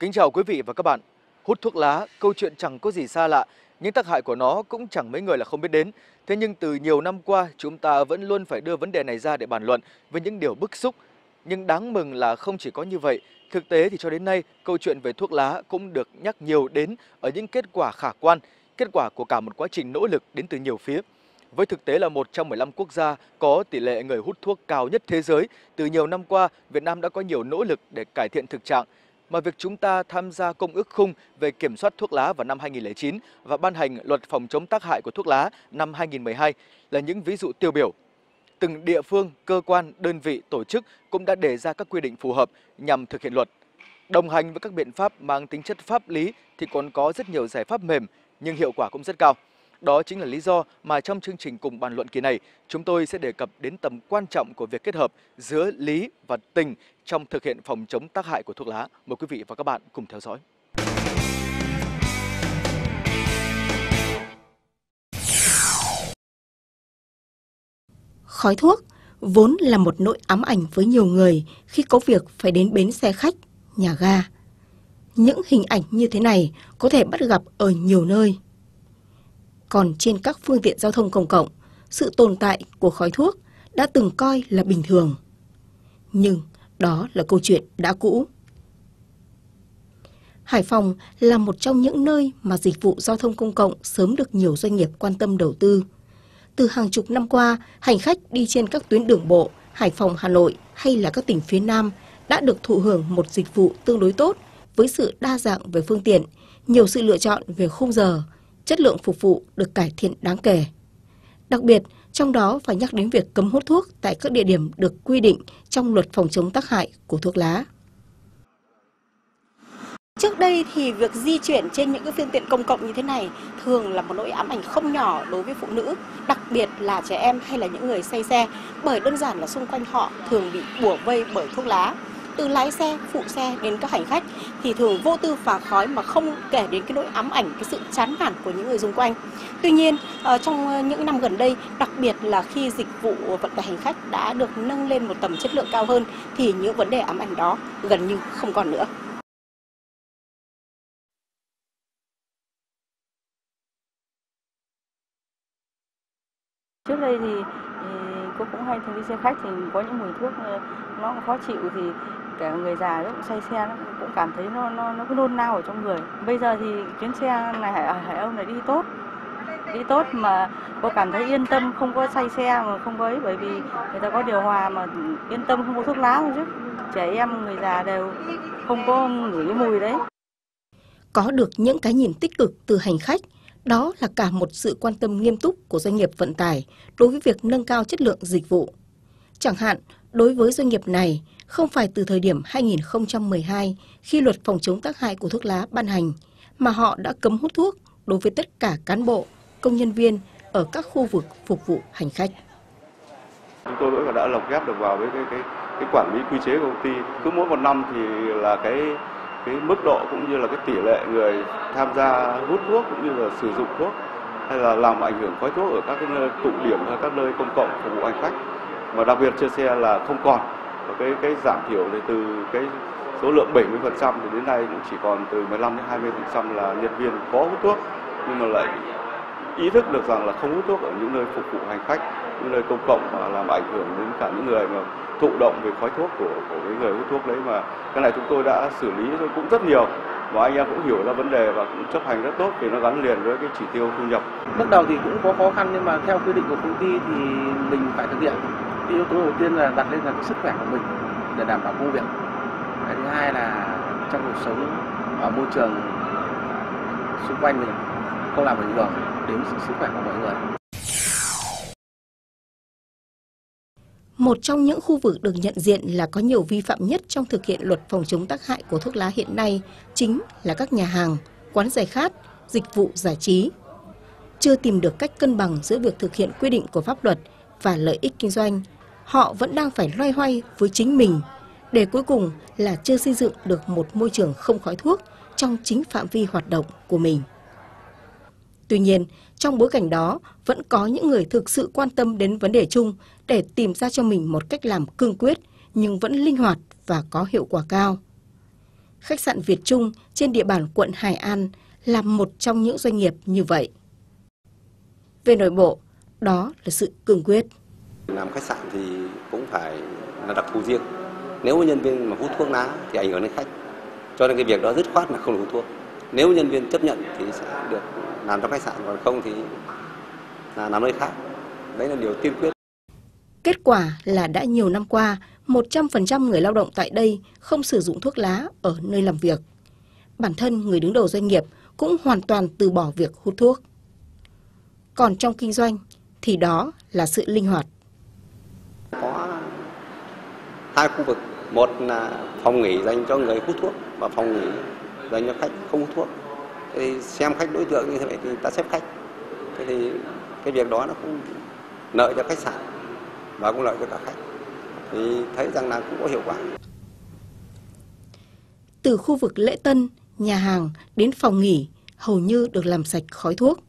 Kính chào quý vị và các bạn. Hút thuốc lá, câu chuyện chẳng có gì xa lạ, những tác hại của nó cũng chẳng mấy người là không biết đến. Thế nhưng từ nhiều năm qua, chúng ta vẫn luôn phải đưa vấn đề này ra để bàn luận với những điều bức xúc. Nhưng đáng mừng là không chỉ có như vậy, thực tế thì cho đến nay, câu chuyện về thuốc lá cũng được nhắc nhiều đến ở những kết quả khả quan, kết quả của cả một quá trình nỗ lực đến từ nhiều phía. Với thực tế là một trong 15 quốc gia có tỷ lệ người hút thuốc cao nhất thế giới, từ nhiều năm qua, Việt Nam đã có nhiều nỗ lực để cải thiện thực trạng mà việc chúng ta tham gia công ước khung về kiểm soát thuốc lá vào năm 2009 và ban hành luật phòng chống tác hại của thuốc lá năm 2012 là những ví dụ tiêu biểu. Từng địa phương, cơ quan, đơn vị, tổ chức cũng đã đề ra các quy định phù hợp nhằm thực hiện luật. Đồng hành với các biện pháp mang tính chất pháp lý thì còn có rất nhiều giải pháp mềm nhưng hiệu quả cũng rất cao. Đó chính là lý do mà trong chương trình cùng bàn luận kỳ này, chúng tôi sẽ đề cập đến tầm quan trọng của việc kết hợp giữa lý và tình trong thực hiện phòng chống tác hại của thuốc lá. Mời quý vị và các bạn cùng theo dõi. Khói thuốc vốn là một nỗi ám ảnh với nhiều người khi có việc phải đến bến xe khách, nhà ga. Những hình ảnh như thế này có thể bắt gặp ở nhiều nơi. Còn trên các phương tiện giao thông công cộng, sự tồn tại của khói thuốc đã từng coi là bình thường. Nhưng đó là câu chuyện đã cũ. Hải Phòng là một trong những nơi mà dịch vụ giao thông công cộng sớm được nhiều doanh nghiệp quan tâm đầu tư. Từ hàng chục năm qua, hành khách đi trên các tuyến đường bộ, Hải Phòng, Hà Nội hay là các tỉnh phía Nam đã được thụ hưởng một dịch vụ tương đối tốt với sự đa dạng về phương tiện, nhiều sự lựa chọn về khung giờ, chất lượng phục vụ được cải thiện đáng kể. Đặc biệt, trong đó phải nhắc đến việc cấm hút thuốc tại các địa điểm được quy định trong luật phòng chống tác hại của thuốc lá. Trước đây thì việc di chuyển trên những cái phương tiện công cộng như thế này thường là một nỗi ám ảnh không nhỏ đối với phụ nữ, đặc biệt là trẻ em hay là những người say xe, bởi đơn giản là xung quanh họ thường bị bủa vây bởi thuốc lá từ lái xe, phụ xe đến các hành khách thì thường vô tư phá khói mà không kể đến cái nỗi ám ảnh, cái sự chán nản của những người xung quanh. Tuy nhiên, ờ, trong ờ, những năm gần đây, đặc biệt là khi dịch vụ vận tải hành khách đã được nâng lên một tầm chất lượng cao hơn thì những vấn đề ám ảnh đó gần như không còn nữa. Trước đây thì tôi cũng hay thường đi xe khách thì có những mùi thuốc ờ, nó khó chịu thì cả người già lúc say xe nó cũng cảm thấy nó nó nó cứ nôn nao ở trong người. Bây giờ thì chuyến xe này hải, hải âu này đi tốt đi tốt mà cô cảm thấy yên tâm không có say xe mà không có ấy bởi vì người ta có điều hòa mà yên tâm không có thuốc lá thôi chứ. Trẻ em người già đều không có ngửi cái mùi đấy. Có được những cái nhìn tích cực từ hành khách đó là cả một sự quan tâm nghiêm túc của doanh nghiệp vận tải đối với việc nâng cao chất lượng dịch vụ. Chẳng hạn, đối với doanh nghiệp này, không phải từ thời điểm 2012 khi luật phòng chống tác hại của thuốc lá ban hành, mà họ đã cấm hút thuốc đối với tất cả cán bộ, công nhân viên ở các khu vực phục vụ hành khách. Chúng tôi cũng đã lồng ghép được vào với cái cái cái quản lý quy chế của công ty. Cứ mỗi một năm thì là cái cái mức độ cũng như là cái tỷ lệ người tham gia hút thuốc cũng như là sử dụng thuốc hay là làm ảnh hưởng khói thuốc ở các cái nơi tụ điểm hay các nơi công cộng phục vụ hành khách. Mà đặc biệt trên xe là không còn. Và cái cái giảm thiểu thì từ cái số lượng 70% thì đến nay cũng chỉ còn từ 15 đến 20% là nhân viên có hút thuốc, nhưng mà lại ý thức được rằng là không hút thuốc ở những nơi phục vụ hành khách những nơi công cộng và làm ảnh hưởng đến cả những người mà thụ động về khói thuốc của của cái người hút thuốc đấy mà cái này chúng tôi đã xử lý cũng rất nhiều và anh em cũng hiểu ra vấn đề và cũng chấp hành rất tốt vì nó gắn liền với cái chỉ tiêu thu nhập. Bước đầu thì cũng có khó khăn nhưng mà theo quy định của công ty thì mình phải thực hiện. Cái yếu tố đầu tiên là đặt lên là cái sức khỏe của mình để đảm bảo công việc. Cái thứ hai là trong cuộc sống ở môi trường xung quanh mình không làm ảnh hưởng đến sức khỏe của mọi người. Một trong những khu vực được nhận diện là có nhiều vi phạm nhất trong thực hiện luật phòng chống tác hại của thuốc lá hiện nay chính là các nhà hàng, quán giải khát, dịch vụ giải trí. Chưa tìm được cách cân bằng giữa việc thực hiện quy định của pháp luật và lợi ích kinh doanh, họ vẫn đang phải loay hoay với chính mình để cuối cùng là chưa xây dựng được một môi trường không khói thuốc trong chính phạm vi hoạt động của mình. Tuy nhiên, trong bối cảnh đó, vẫn có những người thực sự quan tâm đến vấn đề chung để tìm ra cho mình một cách làm cương quyết nhưng vẫn linh hoạt và có hiệu quả cao. Khách sạn Việt Trung trên địa bàn quận Hải An là một trong những doanh nghiệp như vậy. Về nội bộ, đó là sự cương quyết. Làm khách sạn thì cũng phải là đặc thù riêng. Nếu nhân viên mà hút thuốc lá thì ảnh hưởng đến khách. Cho nên cái việc đó dứt khoát là không được hút thuốc. Nếu nhân viên chấp nhận thì sẽ được làm trong khách sạn, còn không thì là làm nơi khác. Đấy là điều tiên quyết. Kết quả là đã nhiều năm qua, 100% người lao động tại đây không sử dụng thuốc lá ở nơi làm việc. Bản thân người đứng đầu doanh nghiệp cũng hoàn toàn từ bỏ việc hút thuốc. Còn trong kinh doanh thì đó là sự linh hoạt. Có hai khu vực, một là phòng nghỉ dành cho người hút thuốc và phòng nghỉ dành cho khách không hút thuốc. Thì xem khách đối tượng như thế này thì ta xếp khách. Thế thì cái việc đó nó cũng lợi cho khách sạn và cũng lợi cho cả khách. Thì thấy rằng là cũng có hiệu quả. Từ khu vực lễ tân, nhà hàng đến phòng nghỉ hầu như được làm sạch khói thuốc.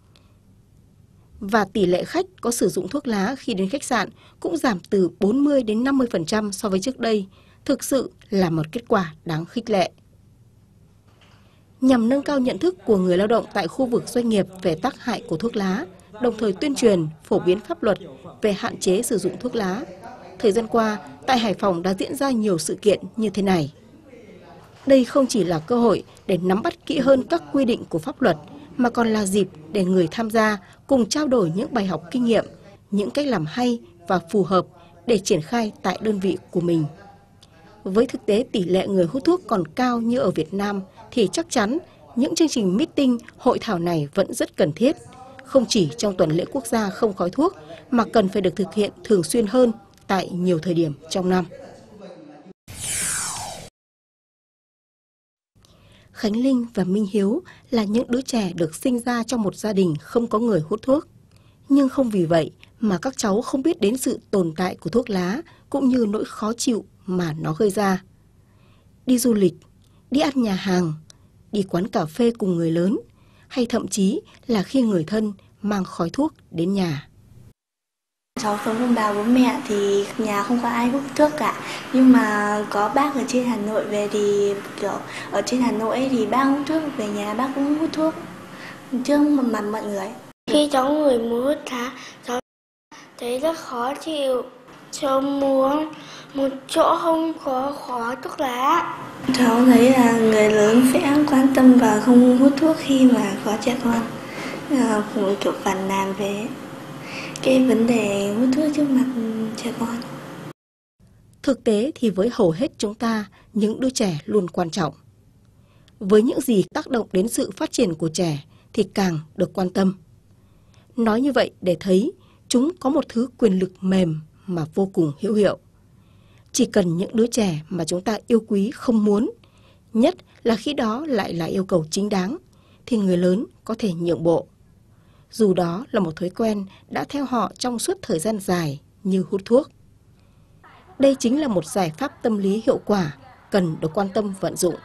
Và tỷ lệ khách có sử dụng thuốc lá khi đến khách sạn cũng giảm từ 40 đến 50% so với trước đây, thực sự là một kết quả đáng khích lệ. Nhằm nâng cao nhận thức của người lao động tại khu vực doanh nghiệp về tác hại của thuốc lá, đồng thời tuyên truyền, phổ biến pháp luật về hạn chế sử dụng thuốc lá. Thời gian qua, tại Hải Phòng đã diễn ra nhiều sự kiện như thế này. Đây không chỉ là cơ hội để nắm bắt kỹ hơn các quy định của pháp luật, mà còn là dịp để người tham gia cùng trao đổi những bài học kinh nghiệm, những cách làm hay và phù hợp để triển khai tại đơn vị của mình. Với thực tế tỷ lệ người hút thuốc còn cao như ở Việt Nam thì chắc chắn những chương trình meeting, hội thảo này vẫn rất cần thiết, không chỉ trong tuần lễ quốc gia không khói thuốc mà cần phải được thực hiện thường xuyên hơn tại nhiều thời điểm trong năm. Khánh Linh và Minh Hiếu là những đứa trẻ được sinh ra trong một gia đình không có người hút thuốc. Nhưng không vì vậy mà các cháu không biết đến sự tồn tại của thuốc lá cũng như nỗi khó chịu mà nó gây ra. Đi du lịch, đi ăn nhà hàng, đi quán cà phê cùng người lớn, hay thậm chí là khi người thân mang khói thuốc đến nhà. Cháu sống cùng bà bố mẹ thì nhà không có ai hút thuốc cả Nhưng mà có bác ở trên Hà Nội về thì kiểu ở trên Hà Nội thì bác hút thuốc Về nhà bác cũng hút thuốc trước mặt mọi người Khi cháu người muốn hút lá cháu thấy rất khó chịu Cháu muốn một chỗ không có khói thuốc lá Cháu thấy là người lớn sẽ quan tâm và không hút thuốc khi mà có trẻ con Cũng kiểu phản nàn về cái vấn đề hút thuốc trước mặt trẻ con. Thực tế thì với hầu hết chúng ta, những đứa trẻ luôn quan trọng. Với những gì tác động đến sự phát triển của trẻ thì càng được quan tâm. Nói như vậy để thấy chúng có một thứ quyền lực mềm mà vô cùng hữu hiệu. Chỉ cần những đứa trẻ mà chúng ta yêu quý không muốn, nhất là khi đó lại là yêu cầu chính đáng, thì người lớn có thể nhượng bộ dù đó là một thói quen đã theo họ trong suốt thời gian dài như hút thuốc. Đây chính là một giải pháp tâm lý hiệu quả cần được quan tâm vận dụng.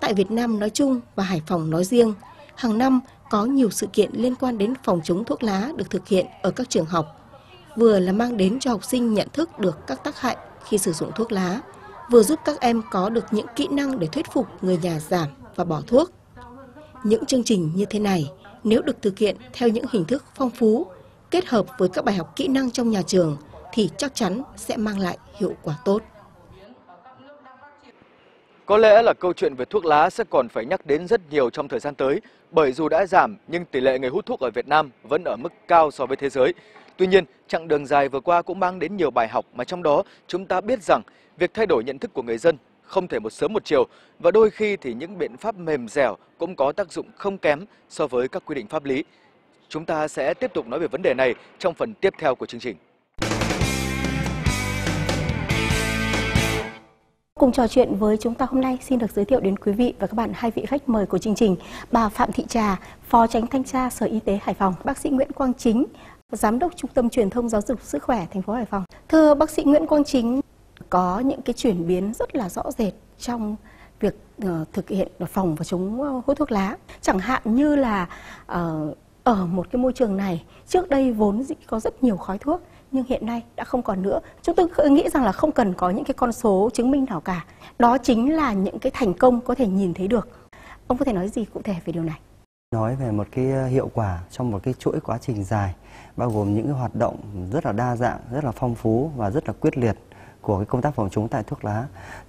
Tại Việt Nam nói chung và Hải Phòng nói riêng, hàng năm có nhiều sự kiện liên quan đến phòng chống thuốc lá được thực hiện ở các trường học, vừa là mang đến cho học sinh nhận thức được các tác hại khi sử dụng thuốc lá, vừa giúp các em có được những kỹ năng để thuyết phục người nhà giảm và bỏ thuốc. Những chương trình như thế này nếu được thực hiện theo những hình thức phong phú, kết hợp với các bài học kỹ năng trong nhà trường thì chắc chắn sẽ mang lại hiệu quả tốt. Có lẽ là câu chuyện về thuốc lá sẽ còn phải nhắc đến rất nhiều trong thời gian tới, bởi dù đã giảm nhưng tỷ lệ người hút thuốc ở Việt Nam vẫn ở mức cao so với thế giới. Tuy nhiên, chặng đường dài vừa qua cũng mang đến nhiều bài học mà trong đó chúng ta biết rằng việc thay đổi nhận thức của người dân không thể một sớm một chiều và đôi khi thì những biện pháp mềm dẻo cũng có tác dụng không kém so với các quy định pháp lý. Chúng ta sẽ tiếp tục nói về vấn đề này trong phần tiếp theo của chương trình. Cùng trò chuyện với chúng ta hôm nay xin được giới thiệu đến quý vị và các bạn hai vị khách mời của chương trình. Bà Phạm Thị Trà, Phó Tránh Thanh tra Sở Y tế Hải Phòng, bác sĩ Nguyễn Quang Chính, Giám đốc Trung tâm Truyền thông Giáo dục Sức khỏe thành phố Hải Phòng. Thưa bác sĩ Nguyễn Quang Chính, có những cái chuyển biến rất là rõ rệt trong việc uh, thực hiện phòng và chống ờ, hút thuốc lá chẳng hạn như là uh, ở một cái môi trường này trước đây vốn dĩ có rất nhiều khói thuốc nhưng hiện nay đã không còn nữa. Chúng tôi nghĩ rằng là không cần có những cái con số chứng minh nào cả. Đó chính là những cái thành công có thể nhìn thấy được. Ông có thể nói gì cụ thể về điều này? Nói về một cái ờ, hiệu quả trong một cái chuỗi quá trình dài, bao gồm những cái hoạt động rất là đa dạng, rất là phong phú và rất là quyết liệt của cái công tác phòng chống tại thuốc lá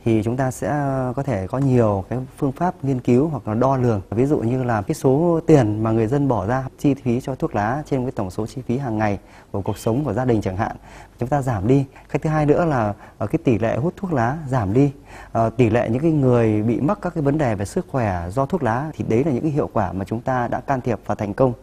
thì chúng ta sẽ ờ, có thể có nhiều cái phương pháp nghiên cứu hoặc là đo lường. Ví dụ như là cái số tiền mà người dân bỏ ra chi phí cho thuốc lá trên cái tổng số chi phí hàng ngày của cuộc sống của gia đình chẳng hạn chúng ta giảm đi. Cái thứ hai nữa là ờ, cái tỷ lệ hút thuốc lá giảm đi. À, tỷ lệ những cái người bị mắc các cái vấn đề về sức khỏe do thuốc lá thì đấy là những cái hiệu quả mà chúng ta đã can thiệp và thành công.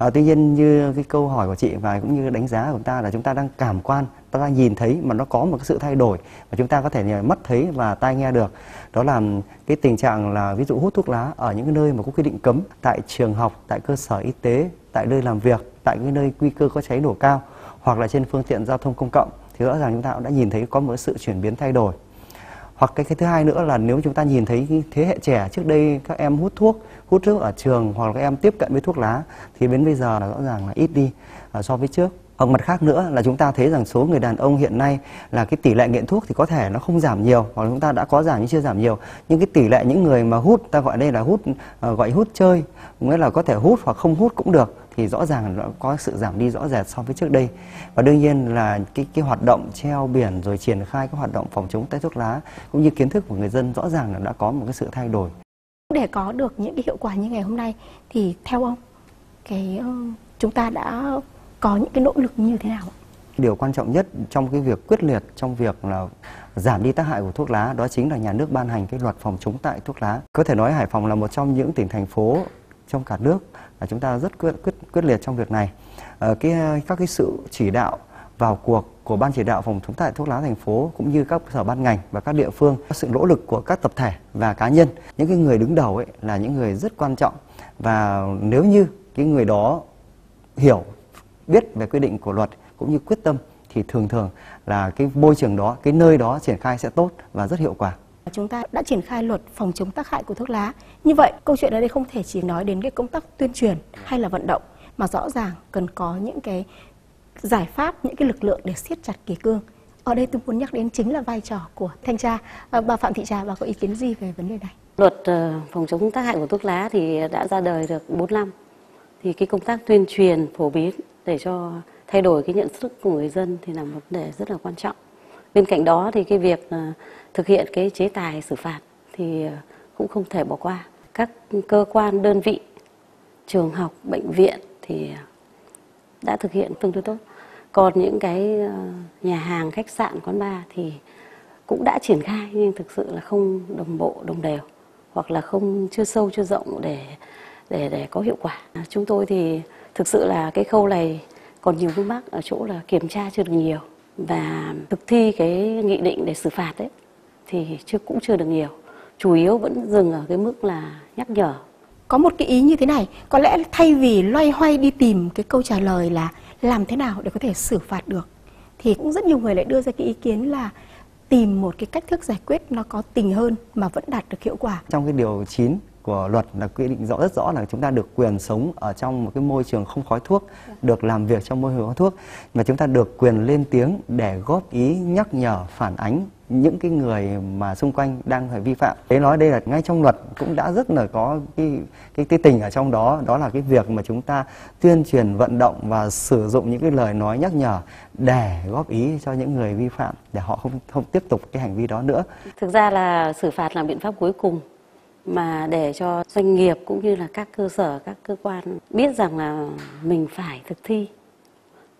À, tuy nhiên như cái câu hỏi của chị và cũng như đánh giá của chúng ta là chúng ta đang cảm quan, ta đang nhìn thấy mà nó có một cái sự thay đổi mà chúng ta có thể mắt thấy và tai nghe được. Đó là cái tình trạng là ví dụ hút thuốc lá ở những cái nơi mà có quy định cấm tại trường học, tại cơ sở y tế, tại nơi làm việc, tại những nơi nguy cơ có cháy nổ cao hoặc là trên phương tiện giao thông công cộng thì rõ ràng chúng ta cũng đã nhìn thấy có một sự chuyển biến thay đổi hoặc cái, cái thứ hai nữa là nếu chúng ta nhìn thấy thế hệ trẻ trước đây các em hút thuốc hút thuốc ở trường hoặc là các em tiếp cận với thuốc lá thì đến bây giờ là rõ ràng là ít đi. So với trước. Ở mặt khác nữa là chúng ta thấy rằng số người đàn ông hiện nay là cái tỷ lệ nghiện thuốc thì có thể nó không giảm nhiều hoặc chúng ta đã có giảm nhưng chưa giảm nhiều. Nhưng cái tỷ lệ những người mà hút ta gọi đây là hút uh, gọi hút chơi nghĩa là có thể hút hoặc không hút cũng được thì rõ ràng nó có sự giảm đi rõ rệt so với trước đây. Và đương nhiên là cái cái hoạt động treo biển rồi triển khai các hoạt động phòng chống tay thuốc lá cũng như kiến thức của người dân rõ ràng là đã có một cái sự thay đổi. Để có được những cái hiệu quả như ngày hôm nay thì theo ông cái chúng ta đã có những cái nỗ lực như thế nào? Điều quan trọng nhất trong cái việc quyết liệt trong việc là giảm đi tác hại của thuốc lá đó chính là nhà nước ban hành cái luật phòng chống tại thuốc lá. Có thể nói Hải Phòng là một trong những tỉnh thành phố trong cả nước. Là chúng ta rất quyết quyết, quyết liệt trong việc này. À, cái các cái sự chỉ đạo vào cuộc của ban chỉ đạo phòng chống tại thuốc lá thành phố cũng như các sở ban ngành và các địa phương sự nỗ lực của các tập thể và cá nhân. Những cái người đứng đầu ấy là những người rất quan trọng. Và nếu như cái người đó hiểu biết về quy định của luật cũng như quyết tâm thì thường thường là cái môi trường đó cái nơi đó triển khai sẽ tốt và rất hiệu quả chúng ta đã triển khai luật phòng chống tác hại của thuốc lá. Như vậy, câu chuyện ở đây không thể chỉ nói đến cái công tác tuyên truyền hay là vận động mà rõ ràng cần có những cái giải pháp, những cái lực lượng để siết chặt kỷ cương. Ở đây tôi muốn nhắc đến chính là vai trò của thanh tra. À, bà Phạm Thị Trà, bà có ý kiến gì về vấn đề này? Luật ờ, phòng chống tác hại của thuốc lá thì đã ra đời được 4 năm. Thì cái công tác tuyên truyền phổ biến để cho thay đổi cái nhận thức của người dân thì là một vấn đề rất là quan trọng. Bên cạnh đó thì cái việc ờ, thực hiện cái chế tài xử phạt thì ờ, cũng không thể bỏ qua. Các cơ quan, đơn vị, trường học, bệnh viện thì ờ, đã thực hiện tương đối tốt. Còn những cái nhà hàng khách sạn quán bar thì cũng đã triển khai nhưng thực sự là không đồng bộ đồng đều hoặc là không chưa sâu chưa rộng để để để có hiệu quả. Chúng tôi thì thực sự là cái khâu này còn nhiều vướng mắc ở chỗ là kiểm tra chưa được nhiều và thực thi cái nghị định để xử phạt đấy thì chưa cũng chưa được nhiều. Chủ yếu vẫn dừng ở cái mức là nhắc nhở. Có một cái ý như thế này có lẽ thay vì loay hoay đi tìm cái câu trả lời là làm thế nào để có thể xử phạt được thì cũng rất nhiều người lại đưa ra cái ý kiến là tìm một cái cách thức giải quyết nó có tình hơn mà vẫn đạt được hiệu quả. Trong cái điều 9 của luật là quy định rõ rất rõ là chúng ta được quyền sống ở trong một cái môi trường không khói thuốc, được làm việc trong môi trường khói thuốc và chúng ta được quyền lên tiếng để góp ý, nhắc nhở, phản ánh những cái người mà xung quanh đang phải vi phạm. Thế nói đây là ngay trong luật cũng đã rất là có cái cái cái tình ở trong đó, đó là cái việc mà chúng ta tuyên truyền vận động và sử dụng những cái lời nói nhắc nhở để góp ý cho những người vi phạm để họ không không tiếp tục cái hành vi đó nữa. Thực ra là xử phạt là biện pháp cuối cùng mà để cho doanh nghiệp cũng như là các cơ sở các cơ quan biết rằng là mình phải thực thi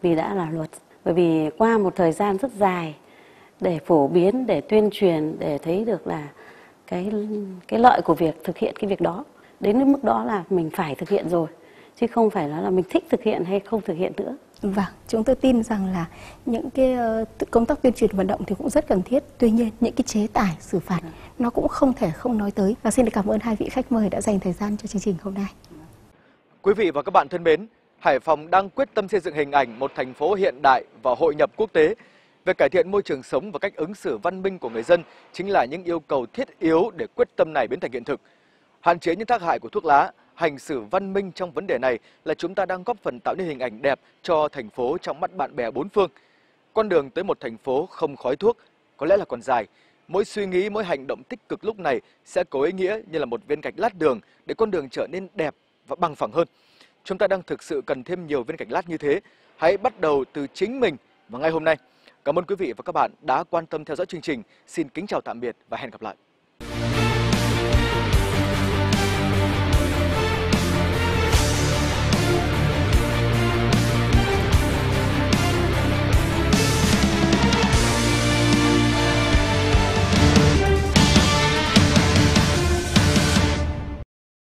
vì đã là luật. Bởi vì qua một thời gian rất dài để phổ biến để tuyên truyền để thấy được là cái cái lợi của việc thực hiện cái việc đó đến cái mức đó là mình phải thực hiện rồi chứ không phải là, là mình thích thực hiện hay không thực hiện nữa. Vâng, chúng tôi tin rằng là những cái uh, công tác tuyên truyền vận động thì cũng rất cần thiết. Tuy nhiên, những cái chế tài xử phạt nó cũng không thể không nói tới. Và xin được cảm ơn hai vị khách mời đã dành thời gian cho chương trình hôm nay. Quý vị và các bạn thân mến, Hải Phòng đang quyết tâm xây dựng hình ảnh một thành phố hiện đại và hội nhập quốc tế. Về cải thiện môi trường sống và cách ứng xử văn minh của người dân chính là những yêu cầu thiết yếu để quyết tâm này biến thành hiện thực. Hạn chế những tác hại của thuốc lá, hành xử văn minh trong vấn đề này là chúng ta đang góp phần tạo nên hình ảnh đẹp cho thành phố trong mắt bạn bè bốn phương. Con đường tới một thành phố không khói thuốc có lẽ là còn dài. Mỗi suy nghĩ, mỗi hành động tích cực lúc này sẽ có ý nghĩa như là một viên gạch lát đường để con đường trở nên đẹp và bằng phẳng hơn. Chúng ta đang thực sự cần thêm nhiều viên gạch lát như thế. Hãy bắt đầu từ chính mình và ngay hôm nay. Cảm ơn quý vị và các bạn đã quan tâm theo dõi chương trình. Xin kính chào tạm biệt và hẹn gặp lại.